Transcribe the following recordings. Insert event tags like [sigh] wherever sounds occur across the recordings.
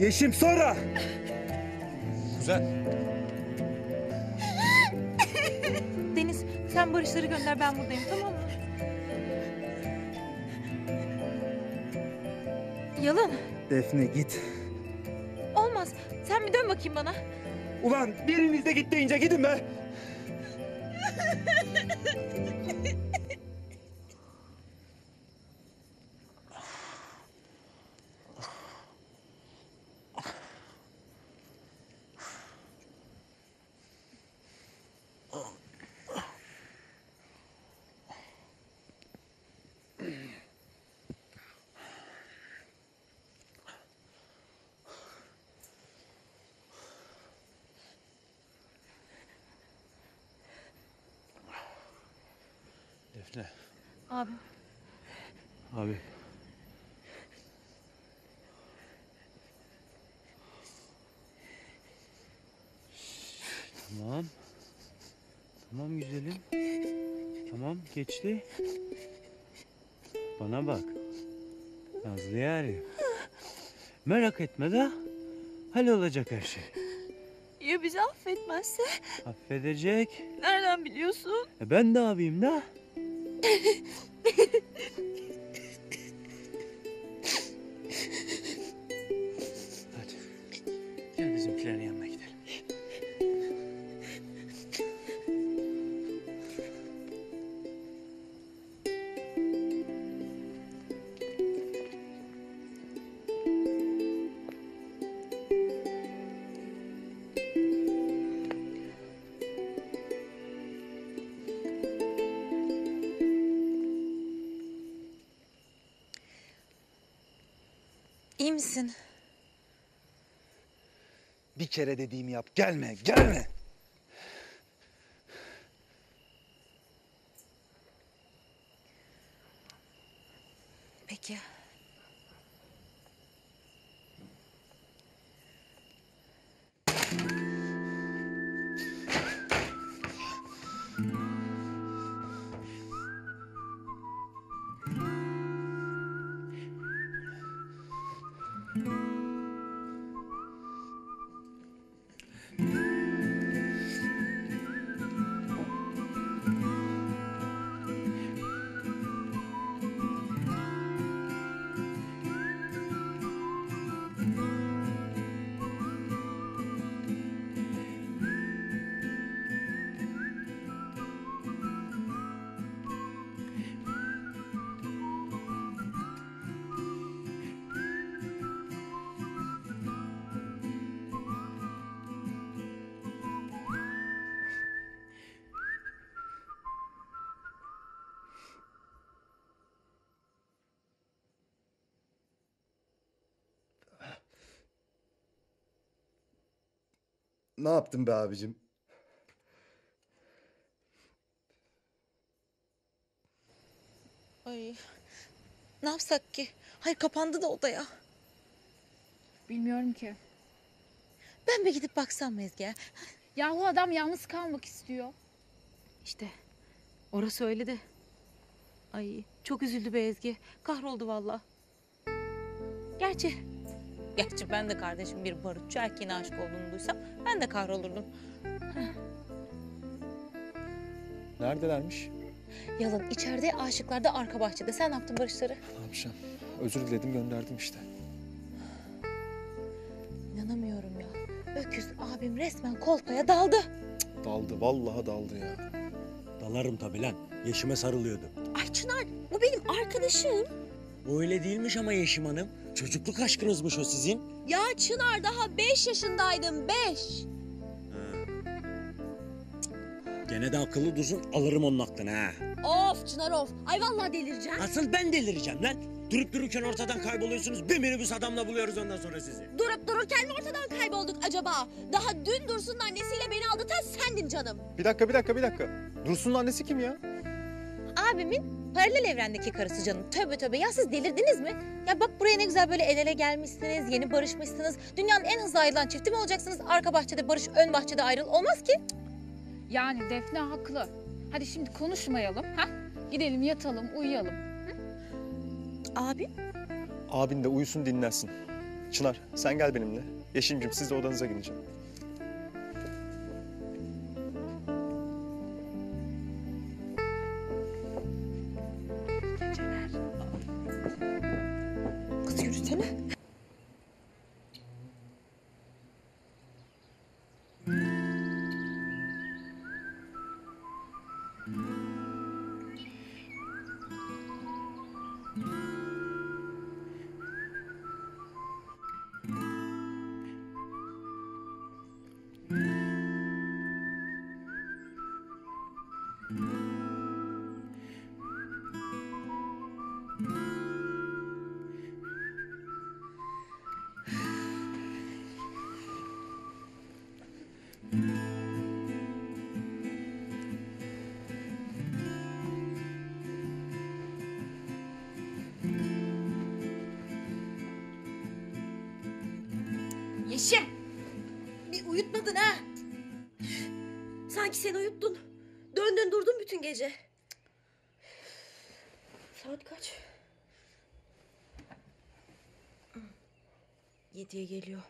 Yeşim sonra. Kuzen. Deniz sen Barışları gönder ben buradayım tamam mı? Yalın Defne git. olmaz. Sen bir dön bakayım bana. Ulan biriniz de git deyince gidin be. Defne. Abi Abi. Tamam. Tamam güzelim. Tamam geçti. Bana bak. Nazlı yarim. Merak etme de hallolacak her şey. ya bizi affetmezse? Affedecek. Nereden biliyorsun? E ben de abiyim da. 嘿嘿嘿嘿。İyi misin? Bir kere dediğimi yap. Gelme, gelme. Ne yaptın be abicim? Ay. Ne yapsak ki? Hayır kapandı da odaya. Bilmiyorum ki. Ben bir gidip baksam mı Ezgi'ye? Yahu adam yalnız kalmak istiyor. İşte orası öyle de. Ay çok üzüldü be Ezgi. Kahroldu valla. Gerçi. Gerçi ben de kardeşim bir barutçu erkeğine aşık olduğunu duysam ben de kahrolurdum. Neredelermiş? Yalan içeride aşıklar da arka bahçede. Sen ne yaptın barışları? Ne yapacağım? Özür diledim gönderdim işte. İnanamıyorum ya. Öküz abim resmen kolpaya daldı. Daldı vallahi daldı ya. Dalarım tabii lan. Yeşime sarılıyordu. Ay Çınar bu benim arkadaşım. O öyle değilmiş ama Yeşim Hanım. Çocukluk aşkınızmış o sizin. Ya Çınar daha beş yaşındaydım beş. Gene de akıllı dursun alırım onun aklını ha. Of Çınar of. Ay vallahi delireceğim. Asıl ben delireceğim lan. Durup dururken ortadan kayboluyorsunuz. Bir minibüs adamla buluyoruz ondan sonra sizi. Durup dururken mi ortadan kaybolduk acaba? Daha dün Dursun'un annesiyle beni aldatan sendin canım. Bir dakika bir dakika bir dakika. Dursun'un annesi kim ya? Abimin paralel evrendeki karısı canım. Tövbe tövbe ya siz delirdiniz mi? Ya bak buraya ne güzel böyle el ele gelmişsiniz, yeni barışmışsınız. Dünyanın en hızlı ayrılan çifti mi olacaksınız? Arka bahçede barış, ön bahçede ayrıl. Olmaz ki. Yani Defne haklı. Hadi şimdi konuşmayalım. ha? Gidelim yatalım, uyuyalım. Abi Abin de uyusun dinlensin. Çınar sen gel benimle. Yeşim'cim siz de odanıza gideceğim. Sanki sen uyuttun. Döndün durdun bütün gece. Saat kaç? Yediye geliyor.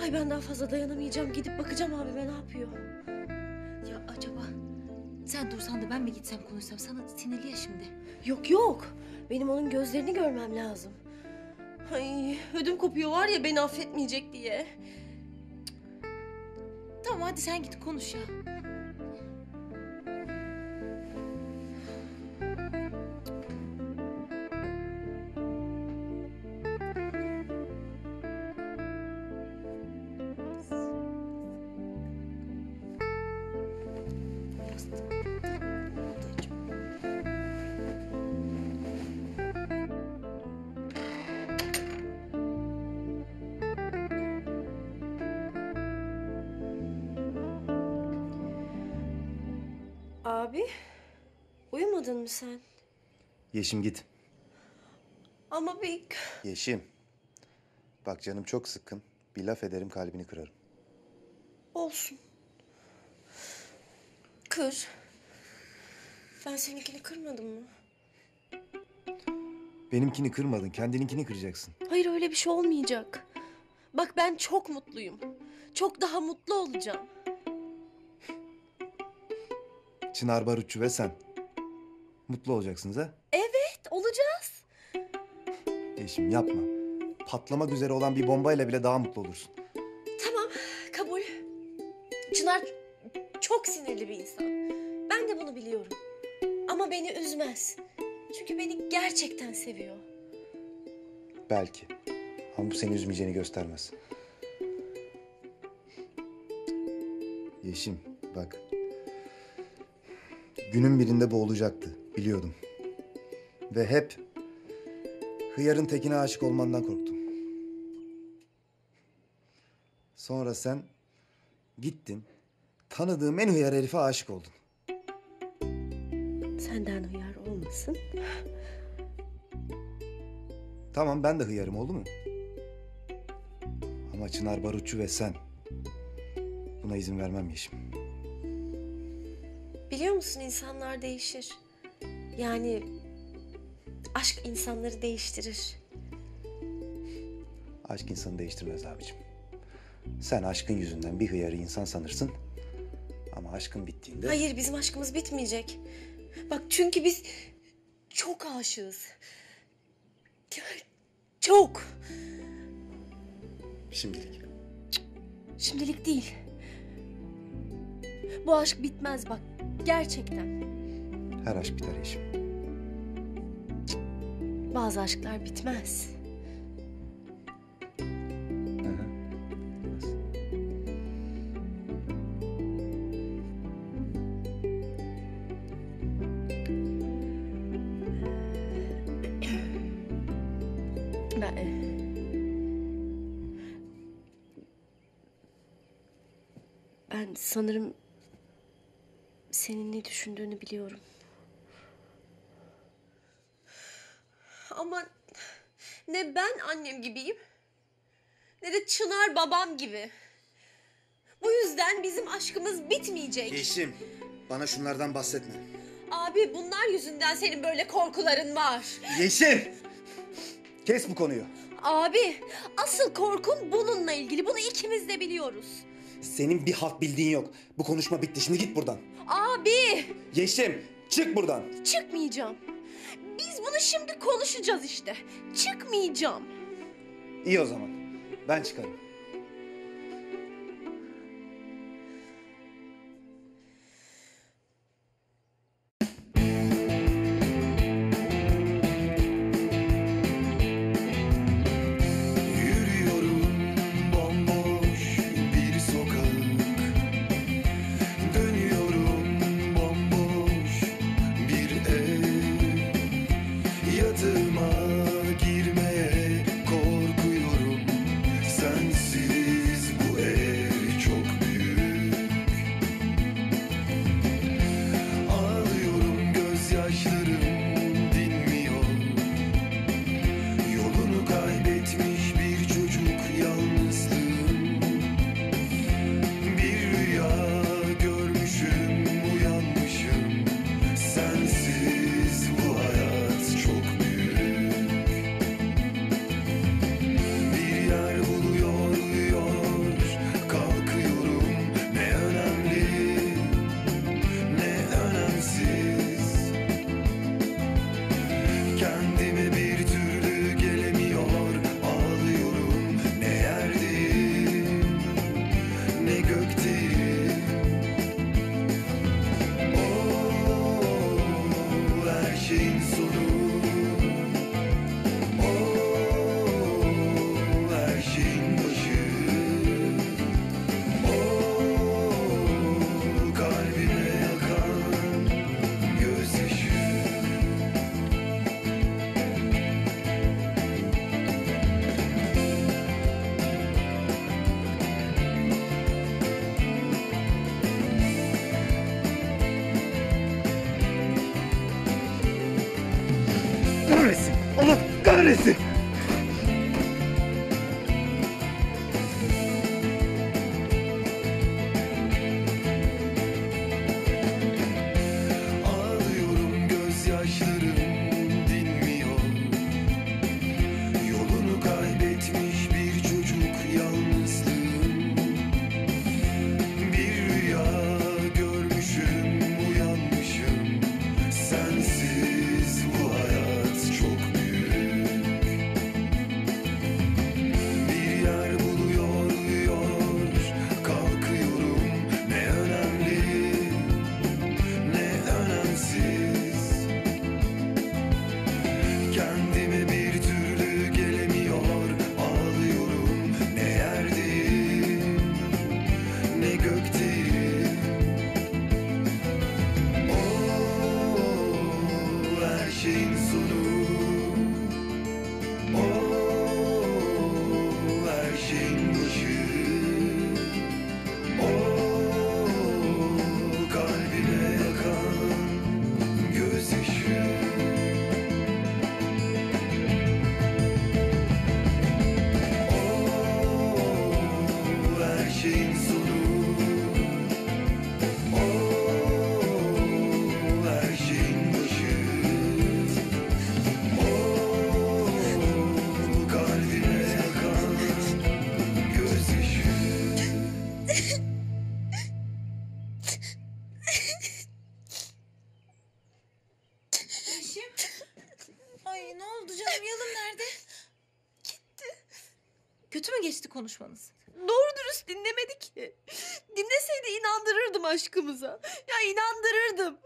Ay ben daha fazla dayanamayacağım. Gidip bakacağım abime ne yapıyor. Ya acaba sen dursan da ben mi gitsem konuşsam sana sinirli ya şimdi. Yok yok. Benim onun gözlerini görmem lazım. Ay ödüm kopuyor var ya beni affetmeyecek diye. Tamam hadi sen git konuş ya. Abi uyumadın mı sen? Yeşim git. Ama bir Yeşim. Bak canım çok sıkkın. Bir laf ederim kalbini kırarım. olsun. Kır. Ben seninkini kırmadım mı? Benimkini kırmadın, kendininkini kıracaksın. Hayır öyle bir şey olmayacak. Bak ben çok mutluyum. Çok daha mutlu olacağım. Çınar Barutçu ve sen. Mutlu olacaksınız ha? Evet olacağız. Yeşim yapma. Patlamak üzere olan bir bombayla bile daha mutlu olursun. Tamam kabul. Çınar çok sinirli bir insan. Ben de bunu biliyorum. Ama beni üzmez. Çünkü beni gerçekten seviyor. Belki. Ama bu seni üzmeyeceğini göstermez. Yeşim bak. Günün birinde bu olacaktı. Biliyordum. Ve hep hıyarın tekine aşık olmandan korktum. Sonra sen gittin. Tanıdığım en hıyar herife aşık oldun. Senden hıyar olmasın. Tamam ben de hıyarım oldu mu? Ama Çınar Barutçu ve sen buna izin vermem Yeşim. Biliyor musun insanlar değişir. Yani aşk insanları değiştirir. Aşk insanı değiştirmez abicim. Sen aşkın yüzünden bir hıyarı insan sanırsın. Ama aşkın bittiğinde... Hayır bizim aşkımız bitmeyecek. Bak çünkü biz çok aşığız. Çok. Şimdilik. Şimdilik değil. Bu aşk bitmez bak. Gerçekten. Her aşk biter Yeşim. Bazı aşklar bitmez. Hı hı. Bitmez. [clears throat] Ben... e, Ben sanırım senin ne düşündüğünü biliyorum. Ama ne ben annem gibiyim ne de Çınar babam gibi. Bu yüzden bizim aşkımız bitmeyecek. Yeşim, bana şunlardan bahsetme. Abi bunlar yüzünden senin böyle korkuların var. Yeşim! Kes bu konuyu. Abi asıl korkun bununla ilgili. Bunu ikimiz de biliyoruz. Senin bir halt bildiğin yok. Bu konuşma bitti. Şimdi git buradan. Abi Yeşim çık buradan. çıkmayacağım. Biz bunu şimdi konuşacağız işte. Çıkmayacağım. İyi o zaman. Ben çıkarım. Her oldu canım yalın nerede? Gitti. Kötü mü geçti konuşmanız? Doğru dürüst dinlemedi ki. Dinleseydi inandırırdım aşkımıza. Ya inandırırdım.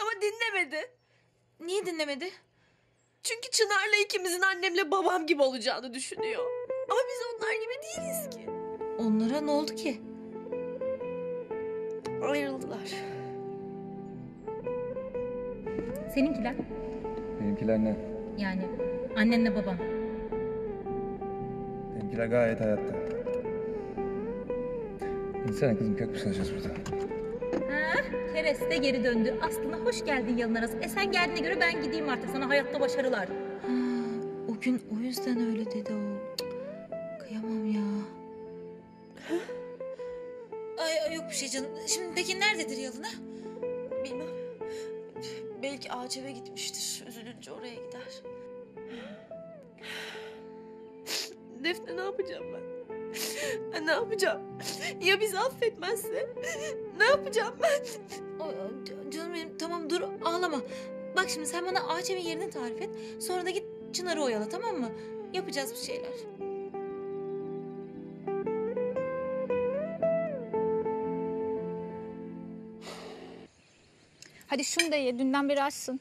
Ama dinlemedi. Niye dinlemedi? Çünkü Çınar'la ikimizin annemle babam gibi olacağını düşünüyor. Ama biz onlar gibi değiliz ki. Onlara ne oldu ki? Ayrıldılar. Seninkiler? Benimkiler ne? Yani annenle baban. Benimkiler gayet hayatta. İnsana kızım kök mü salacağız burada? Ha, Keres de geri döndü. Aslında hoş geldin yalın arası. E sen geldiğine göre ben gideyim artık. Sana hayatta başarılar. Ha, o gün o yüzden öyle dedi o. Cık, Kıyamam ya. Ay, ay yok bir şey canım. Şimdi peki nerededir Yalın ha? Ağaç eve gitmiştir. Üzülünce oraya gider. Defne ne yapacağım ben? Ben ne yapacağım? Ya bizi affetmezse? Ne yapacağım ben? Canım benim tamam dur ağlama. Bak şimdi sen bana ağaç evin yerini tarif et. Sonra da git Çınar'ı oyala tamam mı? Yapacağız bir şeyler. Hadi şunu da ye. Dünden beri açsın.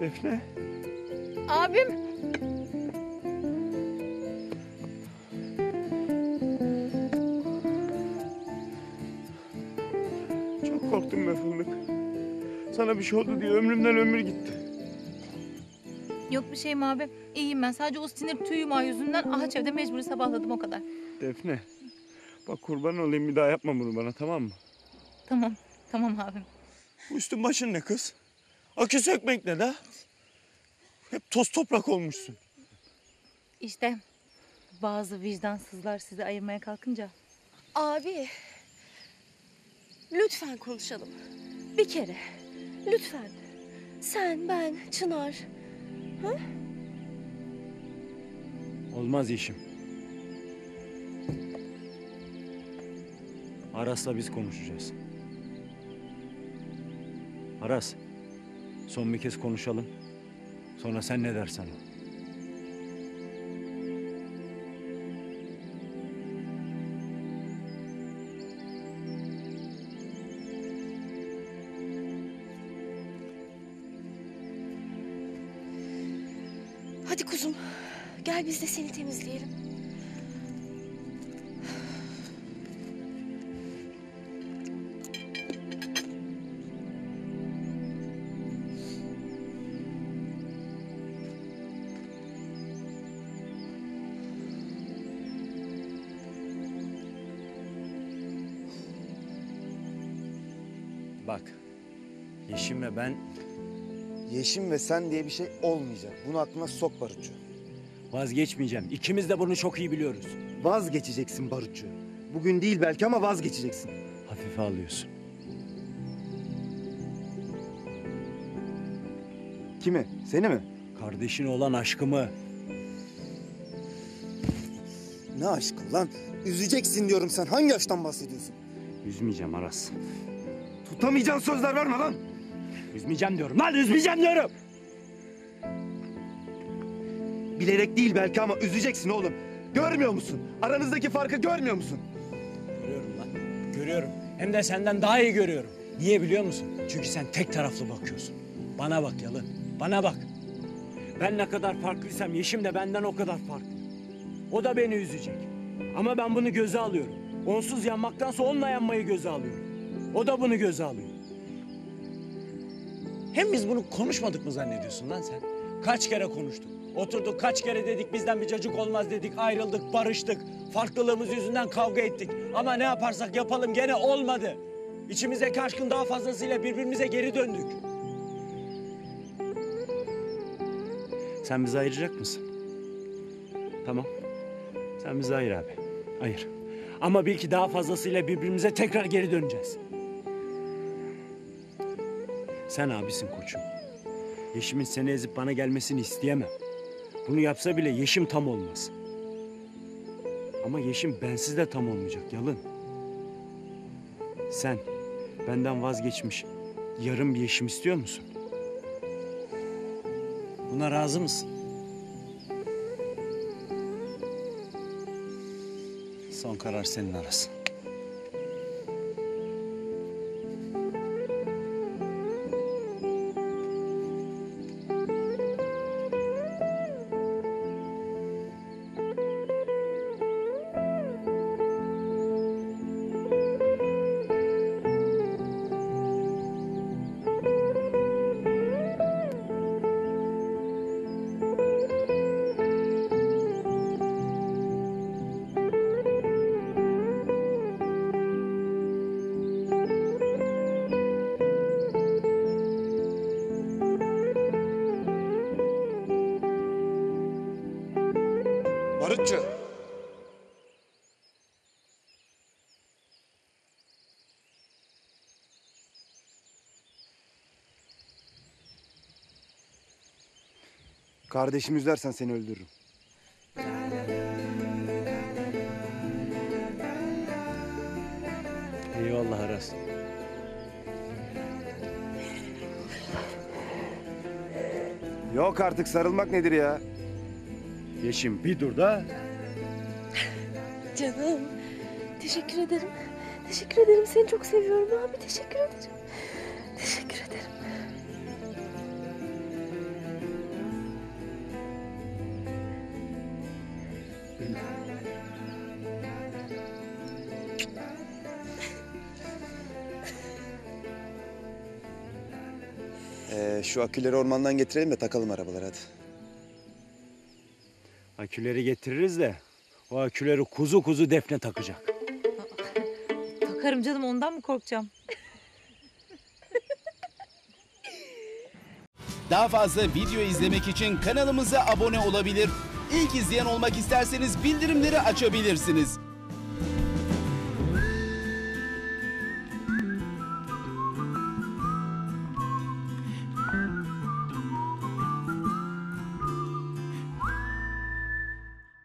Defne. Abim. Çok korktum be fındık. Sana bir şey oldu diye ömrümden ömür gitti. Yok bir şeyim abi. İyiyim ben. Sadece o sinir tüy yumağı yüzünden ağaç evde mecburi sabahladım o kadar. Defne. Bak kurban olayım bir daha yapma bunu bana tamam mı? Tamam. Tamam abim. Bu üstün başın ne kız? Akü sökmek ne de? Hep toz toprak olmuşsun. İşte bazı vicdansızlar sizi ayırmaya kalkınca Abi. Lütfen konuşalım. Bir kere. Lütfen. Sen, ben, Çınar. Olmaz işim. Aras'la biz konuşacağız. Aras, son bir kez konuşalım. Sonra sen ne dersen o. biz de seni temizleyelim. Bak, Yeşim ve ben Yeşim ve sen diye bir şey olmayacak. Bunu aklına sok Barutçu. Vazgeçmeyeceğim. İkimiz de bunu çok iyi biliyoruz. Vazgeçeceksin Barutçu. Bugün değil belki ama vazgeçeceksin. Hafife alıyorsun. Kimi? Seni mi? Kardeşine olan aşkımı. Ne aşkı lan? Üzeceksin diyorum sen. Hangi yaştan bahsediyorsun? Üzmeyeceğim Aras. Tutamayacağın sözler verme lan. Üzmeyeceğim diyorum lan, üzmeyeceğim diyorum. Bilerek değil belki ama üzeceksin oğlum. Görmüyor musun? Aranızdaki farkı görmüyor musun? Görüyorum lan. Görüyorum. Hem de senden daha iyi görüyorum. Niye biliyor musun? Çünkü sen tek taraflı bakıyorsun. Bana bak Yalın. Bana bak. Ben ne kadar farklıysam Yeşim de benden o kadar farklı. O da beni üzecek. Ama ben bunu göze alıyorum. Onsuz yanmaktansa onunla yanmayı göze alıyorum. O da bunu göze alıyor. Hem biz bunu konuşmadık mı zannediyorsun lan sen? Kaç kere konuştuk. Oturduk kaç kere dedik bizden bir cacık olmaz dedik. Ayrıldık, barıştık. Farklılığımız yüzünden kavga ettik. Ama ne yaparsak yapalım gene olmadı. İçimizdeki aşkın daha fazlasıyla birbirimize geri döndük. Sen bizi ayıracak mısın? Tamam. Sen bizi ayır abi. Ayır. Ama bil ki daha fazlasıyla birbirimize tekrar geri döneceğiz. Sen abisin koçum. Yeşim'in seni ezip bana gelmesini isteyemem. Bunu yapsa bile Yeşim tam olmaz. Ama Yeşim bensiz de tam olmayacak Yalın. Sen benden vazgeçmiş yarım bir Yeşim istiyor musun? Buna razı mısın? Son karar senin arasın. Kardeşimi üzersen seni öldürürüm. Eyvallah Aras. Yok artık sarılmak nedir ya? Yeşim bir dur da. Canım. Teşekkür ederim. Teşekkür ederim. Seni çok seviyorum abi. Teşekkür ederim. Ee, şu aküleri ormandan getirelim de takalım arabalara hadi. Aküleri getiririz de o aküleri kuzu kuzu defne takacak. Takarım canım ondan mı korkacağım? Daha fazla video izlemek için kanalımıza abone olabilir. İlk izleyen olmak isterseniz bildirimleri açabilirsiniz.